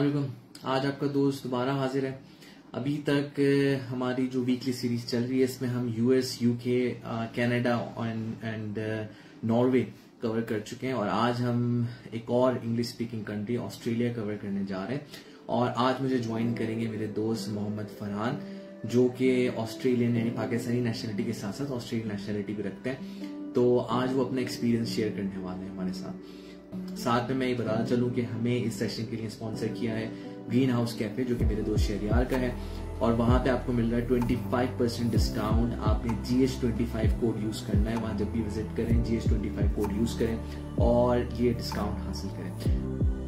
असलम आज आपका दोस्त दोबारा हाजिर है। अभी तक हमारी जो वीकली सीरीज़ चल रही है, इसमें हम US UK Canada and Norway cover कर चुके हैं और आज हम एक और English speaking country Australia cover करने जा रहे हैं। और आज मुझे ज्वाइन करेंगे मेरे दोस्त मोहम्मद फरहान, जो कि ऑस्ट्रेलियन यानी पाकिस्तानी नेशनलिटी के साथ साथ ऑस्ट्रेलियन नेशनलिटी भी रखते हैं। तो आज वो अपना एक्सपीरियंस शेयर करने वाले हैं हमारे साथ। साथ में मैं ये बताना चलूँ कि हमें इस सेशन के लिए स्पॉन्सर किया है ग्रीन हाउस कैफ़े जो कि मेरे दोस्त शहरियार का है। और वहाँ पे आपको मिल रहा है ट्वेंटी फाइव परसेंट डिस्काउंट आपने G S twenty five code use करना है। वहाँ जब भी विज़िट करें G S twenty five code use करें और ये डिस्काउंट हासिल करें।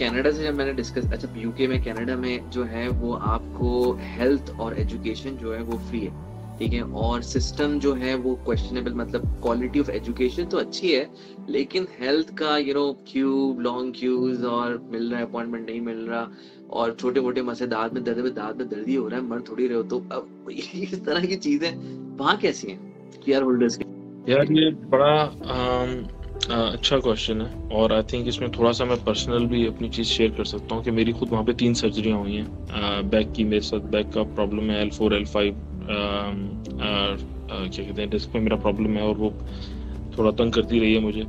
कनाडा से जब मैंने डिस्कस अच्छा यूके में, कनाडा में जो है वो आपको हेल्थ और एजुकेशन जो है वो फ्री है, ठीक है? और सिस्टम जो है वो क्वेश्चनेबल मतलब क्वालिटी ऑफ़ एजुकेशन तो अच्छी है, लेकिन हेल्थ का you know queue long queues और मिल रहा है अपॉइंटमेंट नहीं मिल रहा, और छोटे मोटे मसले दांत में दर्द में दांत में दर्द ही हो रहा है, मर थोड़ी रहे हो तो अब इस तरह की चीज़ें वहाँ कैसी हैं? केयर होल्डर्स की यार, ये बड़ा अच्छा क्वेश्चन है। और आई थिंक इसमें थोड़ा सा मैं पर्सनल भी अपनी चीज़ शेयर कर सकता हूँ कि मेरी खुद वहाँ पे तीन सर्जरियाँ हुई हैं। बैक की मेरे साथ बैक का प्रॉब्लम है एल फोर एल फाइव क्या कहते हैं डिस्क में मेरा प्रॉब्लम है और वो थोड़ा तंग करती रही है मुझे।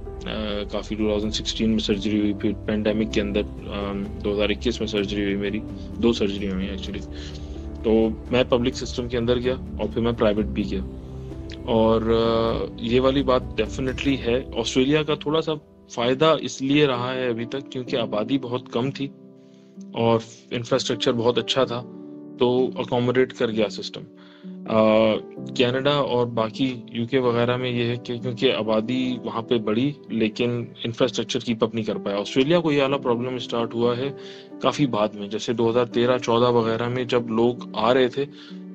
काफ़ी 2016 में सर्जरी हुई फिर पेंडेमिक के अंदर अम, 2021 में सर्जरी हुई मेरी। दो सर्जरी हुई एक्चुअली तो मैं पब्लिक सिस्टम के अंदर गया और फिर मैं प्राइवेट भी गया। और ये वाली बात डेफिनेटली है। ऑस्ट्रेलिया का थोड़ा सा फ़ायदा इसलिए रहा है अभी तक क्योंकि आबादी बहुत कम थी और इंफ्रास्ट्रक्चर बहुत अच्छा था तो अकोमोडेट कर गया सिस्टम कनाडा और बाकी यूके वगैरह में ये है कि क्योंकि आबादी वहाँ पे बढ़ी लेकिन इंफ्रास्ट्रक्चर कीप अप नहीं कर पाया। ऑस्ट्रेलिया को ये वाला प्रॉब्लम स्टार्ट हुआ है काफ़ी बाद में, जैसे 2013-14 वगैरह में जब लोग आ रहे थे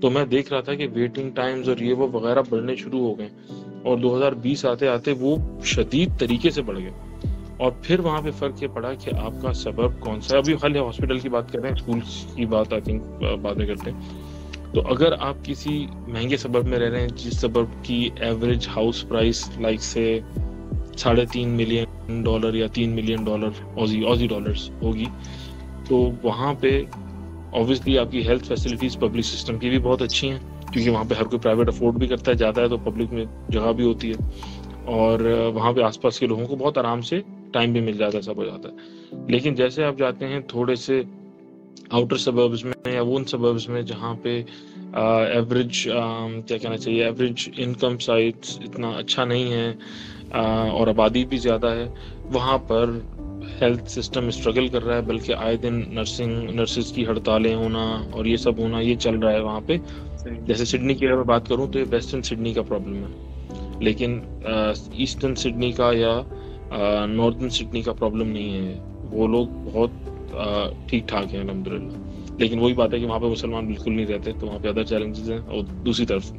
तो मैं देख रहा था कि वेटिंग टाइम्स और ये वो वगैरह बढ़ने शुरू हो गए। और 2020 आते आते वो शदीद तरीके से बढ़ गए। और फिर वहाँ पे फ़र्क ये पड़ा कि आपका सबब कौन सा अभी खाली हॉस्पिटल की बात कर रहे हैं स्कूल की बात आई थिंक में करते हैं। तो अगर आप किसी महँगे सबब में रह रहे हैं, जिस सबब की एवरेज हाउस प्राइस लाइक से साढ़े तीन मिलियन डॉलर या तीन million dollar Aussie Aussie dollars होगी तो वहाँ पे ऑब्वियसली आपकी हेल्थ फैसिलिटीज़ पब्लिक सिस्टम की भी बहुत अच्छी हैं, क्योंकि वहाँ पे हर कोई प्राइवेट अफोर्ड भी करता है, जाता है तो पब्लिक में जगह भी होती है। और वहाँ पे आसपास के लोगों को बहुत आराम से टाइम भी मिल जाता है, सब हो जाता है। लेकिन जैसे आप जाते हैं, थोड़े से आउटर सबर्ब्स में या उन सबर्ब्स में जहाँ पे एवरेज क्या कहना चाहिए एवरेज इनकम साइट्स इतना अच्छा नहीं है अ, और आबादी भी ज़्यादा है वहाँ पर हेल्थ सिस्टम स्ट्रगल कर रहा है बल्कि आए दिन नर्सिंग नर्सिस की हड़तालें होना और ये सब होना ये चल रहा है वहाँ पे। जैसे सिडनी की अगर मैं बात करूँ तो ये वेस्टर्न सिडनी का प्रॉब्लम है। लेकिन ईस्टर्न सिडनी का या नॉर्दर्न सिडनी का प्रॉब्लम नहीं है। वो लोग बहुत ठीक ठाक हैं अलहमदिल्ला लेकिन वही बात है कि वहाँ पे मुसलमान बिल्कुल नहीं रहते तो वहाँ पे अदर चैलेंजेस हैं और दूसरी तरफ़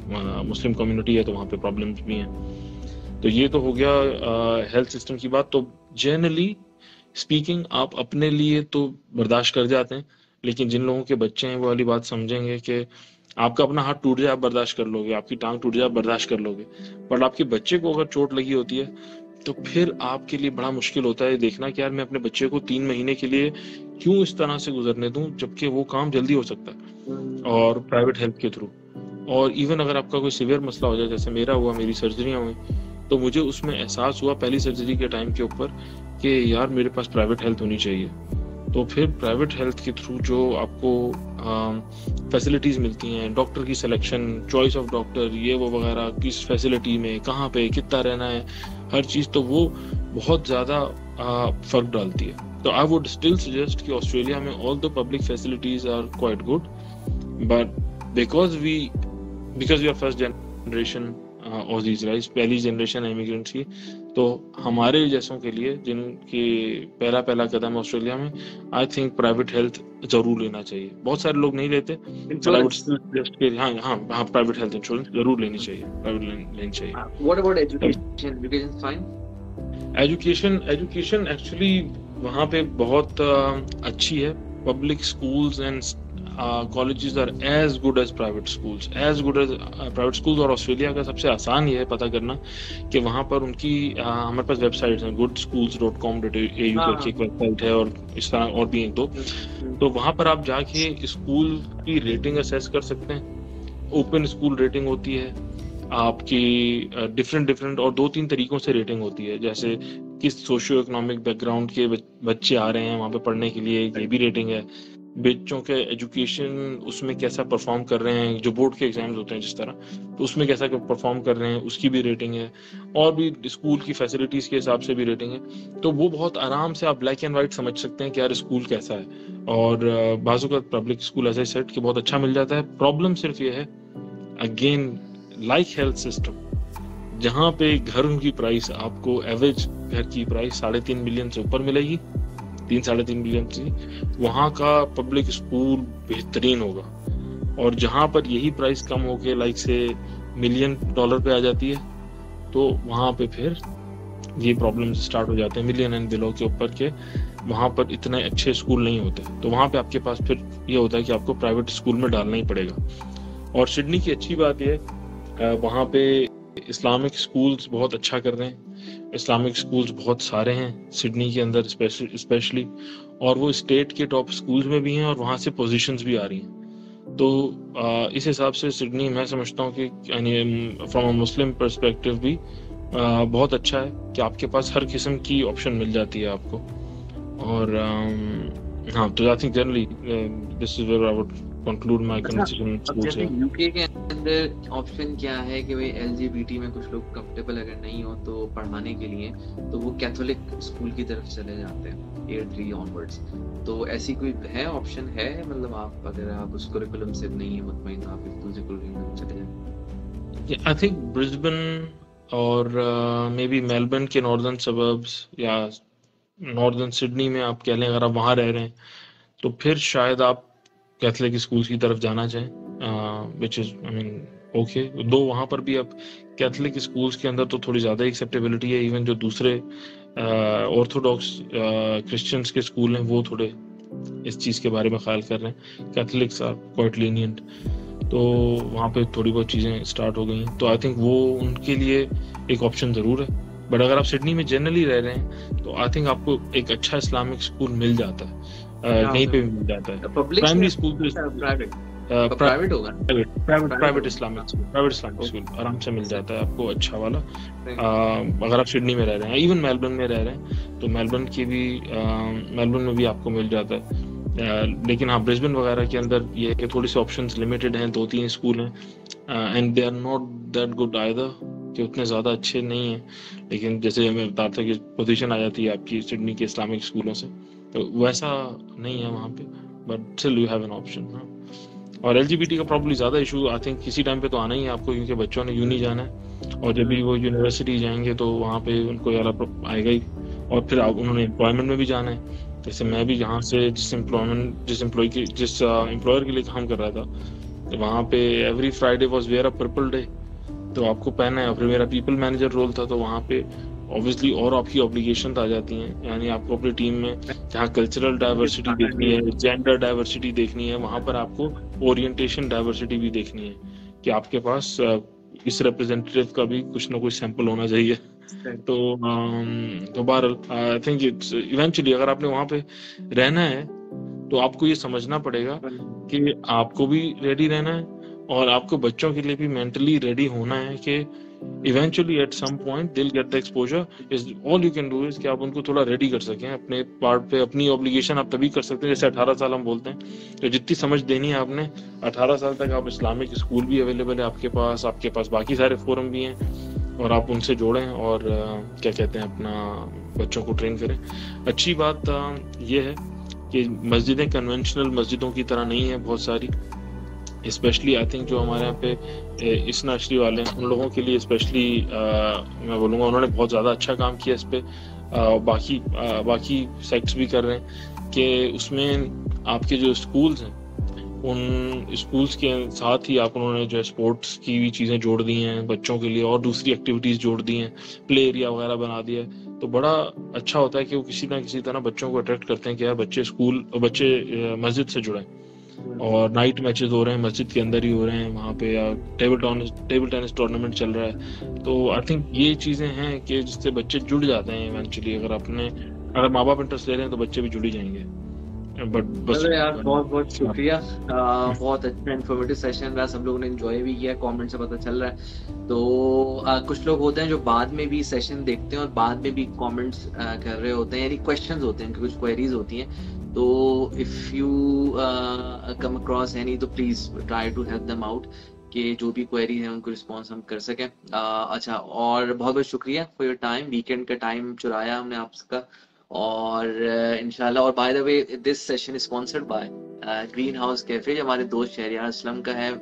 मुस्लिम कम्युनिटी है तो वहाँ पे प्रॉब्लम्स भी हैं। तो ये तो हो गया हेल्थ सिस्टम की बात। तो जनरली स्पीकिंग आप अपने लिए तो बर्दाश्त कर जाते हैं, लेकिन जिन लोगों के बच्चे हैं, वो वाली बात समझेंगे कि आपका अपना हाथ टूट जाए, आप बर्दाश्त कर लोगे, आपकी टांग टूट जाए, आप बर्दाश्त कर लोगे। पर आपके बच्चे को अगर चोट लगी होती है तो फिर आपके लिए बड़ा मुश्किल होता है देखना कि यार मैं अपने बच्चे को तीन महीने के लिए क्यों इस तरह से गुजरने दूँ, जबकि वो काम जल्दी हो सकता है और प्राइवेट हेल्प के थ्रू और इवन अगर आपका कोई सीवियर मसला हो जाए, जैसे मेरा हुआ, मेरी सर्जरियाँ हुई तो मुझे उसमें एहसास हुआ पहली सर्जरी के टाइम के ऊपर कि यार मेरे पास प्राइवेट हेल्थ होनी चाहिए। तो फिर प्राइवेट हेल्थ के थ्रू जो आपको फैसिलिटीज़ मिलती हैं डॉक्टर की सिलेक्शन चॉइस ऑफ़ डॉक्टर ये वो वगैरह, किस फैसिलिटी में, कहाँ पे, कितना रहना है हर चीज़ तो वो बहुत ज़्यादा फ़र्क डालती है। तो आई वुड स्टिल सजेस्ट कि ऑस्ट्रेलिया में all the public facilities are quite good but because we because we are first generation Aussies right पहली जनरेशन इमिग्रेंट्स की। तो हमारे जैसों के लिए जिनके पहला पहला कदम ऑस्ट्रेलिया में आई थिंक प्राइवेट हेल्थ ज़रूर लेना चाहिए। बहुत सारे लोग नहीं लेते हाँ हाँ हाँ प्राइवेट हेल्थ इंश्योरेंस ज़रूर लेनी चाहिए प्राइवेट लेनी चाहिए। What about education education fine education education actually वहाँ पे बहुत अच्छी है। Public schools and colleges are as good as private schools as good as private schools और ऑस्ट्रेलिया का सबसे आसान ये है पता करना कि वहाँ पर उनकी uh, हमारे पास वेबसाइट है good schools dot com dot A U करके एक वेबसाइट है और इस तरह और भी एक दो। तो वहाँ पर आप जाके स्कूल की रेटिंग असेस कर सकते हैं। ओपन स्कूल रेटिंग होती है। आपकी डिफरेंट uh, डिफरेंट और दो तीन तरीकों से रेटिंग होती है। जैसे किस सोशियो इकोनॉमिक बैकग्राउंड के बच्चे आ रहे हैं वहाँ पे पढ़ने के लिए ये भी रेटिंग है। बच्चों के एजुकेशन उसमें कैसा परफॉर्म कर रहे हैं, जो बोर्ड के एग्ज़ाम्स होते हैं जिस तरह तो उसमें कैसा परफॉर्म कर रहे हैं, उसकी भी रेटिंग है, और भी स्कूल की फैसिलिटीज़ के हिसाब से भी रेटिंग है तो वो बहुत आराम से आप ब्लैक एंड व्हाइट समझ सकते हैं कि यार स्कूल कैसा है, और बाजू का पब्लिक स्कूल ऐसा सेट कि बहुत अच्छा मिल जाता है। प्रॉब्लम सिर्फ़ ये है अगेन लाइक हेल्थ सिस्टम जहाँ पे घर की प्राइस आपको एवरेज घर की प्राइस साढ़े तीन मिलियन से ऊपर मिलेगी तीन साढ़े तीन मिलियन थी, वहाँ का पब्लिक स्कूल बेहतरीन होगा। और जहाँ पर यही प्राइस कम होके लाइक से मिलियन डॉलर पे आ जाती है तो वहाँ पे फिर ये प्रॉब्लम स्टार्ट हो जाते हैं मिलियन एंड बिलो के ऊपर के। वहाँ पर इतने अच्छे स्कूल नहीं होते तो वहाँ पे आपके पास फिर ये होता है कि आपको प्राइवेट स्कूल में डालना ही पड़ेगा। और सिडनी की अच्छी बात यह वहाँ पे इस्लामिक स्कूल्स बहुत अच्छा कर रहे हैं। इस्लामिक स्कूल्स बहुत सारे हैं सिडनी के अंदर स्पेशली और वो स्टेट के टॉप स्कूल्स में भी हैं और वहाँ से पोजीशंस भी आ रही हैं। तो आ, इस हिसाब से सिडनी मैं समझता हूँ कि यानी फ्रॉम अ मुस्लिम परस्पेक्टिव भी आ, बहुत अच्छा है कि आपके पास हर किस्म की ऑप्शन मिल जाती है आपको। और आ, हाँ तो I think generally this is where I would conclude my conversation जैसे यूके के अंदर ऑप्शन क्या है कि भाई एलजीबीटी में कुछ लोग कंफर्टेबल अगर नहीं हो तो पढ़ाने के लिए तो वो कैथोलिक स्कूल की तरफ़ चले जाते हैं ईयर थ्री ऑनवर्ड्स तो ऐसी कोई है ऑप्शन है? मतलब आप अगर आप उस करिकुलम से नहीं है मुतमईन तो आप एक दूसरे करिकुलम चले जाए। आई थिंक ब्रिस्बेन और मे बी मेलबर्न के नॉर्दर्न सबर्ब्स या नॉर्दर्न सिडनी में आप कह लें अगर आप वहाँ रह रहे हैं तो फिर शायद आप कैथलिक स्कूल की तरफ़ जाना चाहें which is I mean okay दो वहाँ पर भी अब कैथलिक स्कूल्स के अंदर तो थोड़ी ज़्यादा एक्सेप्टेबिलिटी है इवन जो दूसरे ऑर्थोडॉक्स क्रिश्चियंस के स्कूल हैं, वो थोड़े इस चीज़ के बारे में ख्याल कर रहे हैं। कैथलिक्स आर क्वाइट लीनियंट तो वहाँ पे थोड़ी बहुत चीज़ें स्टार्ट हो गई तो आई थिंक वो उनके लिए एक ऑप्शन ज़रूर है। बट अगर आप सिडनी में जनरली रह रहे हैं तो आई थिंक आपको एक अच्छा इस्लामिक स्कूल मिल जाता है। कहीं पे भी मिल जाता है। प्राइमरी स्कूल प्राइवेट प्राइवेट होगा private private Islamic school private Islamic school आराम से मिल जाता है आपको अच्छा वाला। अगर आप सिडनी में रह रहे हैं इवन मेलबर्न में रह रहे हैं तो मेलबर्न की भी मेलबर्न में भी आपको मिल जाता है। लेकिन हाँ ब्रिस्बेन वगैरह के अंदर ये कि थोड़ी सी ऑप्शंस लिमिटेड हैं दो तीन स्कूल हैं and they are not that good either कि उतने ज़्यादा अच्छे नहीं हैं। लेकिन जैसे मैं बता था कि पोजीशन आ जाती है आपकी सिडनी के इस्लामिक स्कूलों से। तो वैसा नहीं है वहाँ पे but still you have an option और एलजीबीटी का प्रॉब्लम ज़्यादा इशू आई थिंक किसी टाइम पे तो आना ही है आपको, क्योंकि बच्चों ने यूनी जाना है। और जब भी वो यूनिवर्सिटी जाएँगे तो वहाँ पे उनको यार आएगा ही। और फिर उन्होंने एम्प्लॉयमेंट में भी जाना है। जैसे मैं भी यहाँ से जिस एम्प्लॉयमेंट जिस एम्प्लॉय की, जिस एम्प्लॉयर के लिए काम कर रहा था तो वहाँ पे every Friday was wear a purple day तो आपको पहना है फिर मेरा पीपल मैनेजर रोल था तो वहाँ पे ऑब्वियसली और आपकी ऑब्लिगेशन आ जाती हैं। यानी आपको अपनी टीम में जहाँ कल्चरल डाइवर्सिटी देखनी है जेंडर डाइवर्सिटी देखनी है, वहाँ पर आपको ओरिएंटेशन डाइवर्सिटी भी देखनी है कि आपके पास इस रिप्रेजेंटेटिव का भी कुछ ना कुछ सैंपल होना चाहिए। तो तो बहरहाल आई थिंक इट्स इवेंचुअली अगर आपने वहाँ पे रहना है तो आपको ये समझना पड़ेगा कि आपको भी रेडी रहना है और आपको बच्चों के लिए भी मेंटली रेडी होना है कि eventually at some point they'll get the exposure is all you can do is कि आप उनको थोड़ा रेडी कर सकें, अपने पार्ट पे, अपनी ऑब्लिगेशन आप तभी कर सकते हैं, जैसे 18 साल हम बोलते हैं। तो जितनी समझ देनी है आपने 18 साल तक आप इस्लामिक स्कूल भी अवेलेबल है आपके पास आपके पास बाकी सारे फोरम भी हैं, और आप उनसे जोड़ें और क्या कहते हैं, अपना बच्चों को ट्रेन करें। अच्छी बात यह है कि मस्जिदें कन्वेंशनल मस्जिदों की तरह नहीं है बहुत सारी। स्पेशली आई थिंक जो हमारे यहाँ पे इस नशरी वाले हैं उन लोगों के लिए स्पेशली मैं बोलूँगा उन्होंने बहुत ज़्यादा अच्छा काम किया इस पर बाकी आ, बाकी सेक्ट्स भी कर रहे हैं कि उसमें आपके जो स्कूल्स हैं उन स्कूल्स के साथ ही आप उन्होंने जो है स्पोर्ट्स की भी चीज़ें जोड़ दी हैं बच्चों के लिए और दूसरी एक्टिविटीज़ जोड़ दी हैं प्ले एरिया वगैरह बना दिया है। तो बड़ा अच्छा होता है कि वो किसी ना किसी तरह बच्चों को अट्रैक्ट करते हैं कि यार बच्चे स्कूल बच्चे मस्जिद से जुड़े और नाइट मैचेस हो रहे हैं मस्जिद के अंदर ही हो रहे हैं वहाँ पे या table tennis table tennis tournament चल रहा है। तो आई थिंक ये चीज़ें हैं कि जिससे बच्चे जुड़ जाते हैं इवेंचुअली अगर अपने अगर माँ बाप इंटरेस्ट ले रहे हैं तो बच्चे भी जुड़ जाएँगे। बट बस यार बहुत बहुत शुक्रिया। बहुत अच्छा इन्फॉर्मेटिव सेशन रहा सब लोगों ने एंजॉय भी किया कमेंट से पता चल रहा है। तो आ, कुछ लोग होते हैं जो बाद में भी सेशन देखते हैं और बाद में भी कमेंट्स कर रहे होते हैं यानी क्वेश्चंस होते हैं कुछ क्वेरीज होती हैं। तो if you come across any तो please try to help them out कि जो भी क्वेरी है उनको रिस्पॉन्स हम कर सकें। Uh, अच्छा और बहुत बहुत शुक्रिया फॉर योर टाइम वीकेंड का टाइम चुराया हमने आपका। और uh, इनशाला और by the way this session sponsored by green house cafe हमारे दोस्त शहरियार असलम का है।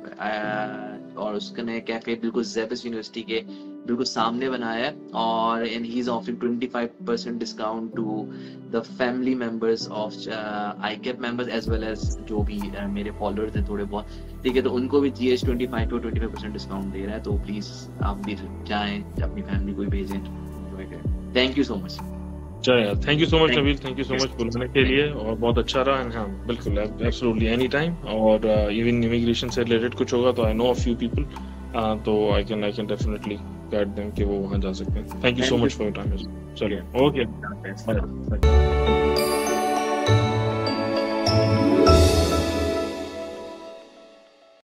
और उसका नया कैफ़े बिल्कुल जेबस यूनिवर्सिटी के बिल्कुल सामने बनाया है और and he is offering 25% discount to the family members of I cap members as well as जो भी uh, मेरे फॉलोअर्स हैं थोड़े बहुत। ठीक है तो उनको भी G S twenty five to twenty five percent discount दे रहा है तो प्लीज़ आप भी जाएँ अपनी फैमिली को भी भेजें thank you so much thank you so much Nabeel thank you so much बुलाने के लिए और बहुत अच्छा रहा एंड हाँ बिल्कुल एब्सोल्युटली एनी टाइम और इवन इमिग्रेशन से रिलेटेड कुछ होगा तो I know a few people तो I can I can definitely guide them कि वो वहाँ जा सकते हैं. Thank you so much for your time चलिए ओके बाय